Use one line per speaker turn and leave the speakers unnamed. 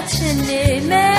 Catching it, man.